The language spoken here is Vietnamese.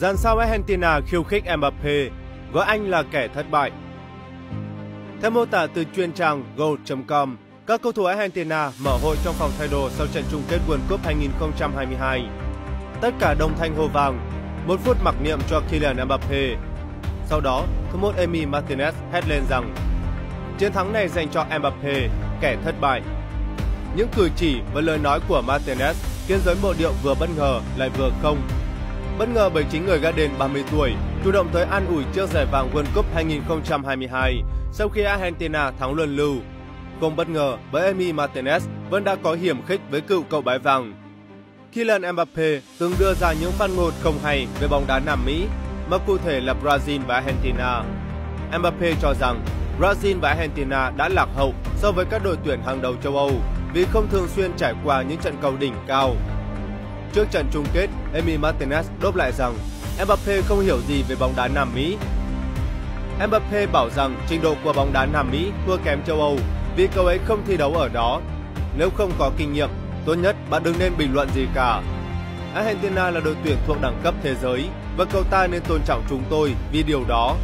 Dàn sao Argentina khiêu khích Mbappe, gọi anh là kẻ thất bại. Theo mô tả từ chuyên trang Goal.com, các cầu thủ Argentina mở hội trong phòng thay đồ sau trận chung kết World Cup 2022. Tất cả đồng thanh hô vang, một phút mặc niệm cho Kylian Mbappe. Sau đó, thủ môn Emi Martinez hét lên rằng chiến thắng này dành cho Mbappe, kẻ thất bại. Những cử chỉ và lời nói của Martinez khiến giới mộ điệu vừa bất ngờ lại vừa không. Bất ngờ bởi chính người Garden 30 tuổi chủ động tới an ủi trước giải vàng World Cup 2022 sau khi Argentina thắng luân lưu. Không bất ngờ bởi Emi Martinez vẫn đã có hiểm khích với cựu cậu bái vàng. Kylian Mbappe từng đưa ra những phát ngôn không hay về bóng đá Nam Mỹ, mà cụ thể là Brazil và Argentina. Mbappe cho rằng Brazil và Argentina đã lạc hậu so với các đội tuyển hàng đầu châu Âu vì không thường xuyên trải qua những trận cầu đỉnh cao. Trước trận chung kết, Emi Martinez đốp lại rằng Mbappe không hiểu gì về bóng đá Nam Mỹ. Mbappe bảo rằng trình độ của bóng đá Nam Mỹ thua kém châu Âu vì cậu ấy không thi đấu ở đó. Nếu không có kinh nghiệm, tốt nhất bạn đừng nên bình luận gì cả. Argentina là đội tuyển thuộc đẳng cấp thế giới và cậu ta nên tôn trọng chúng tôi vì điều đó